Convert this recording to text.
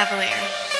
Cavalier.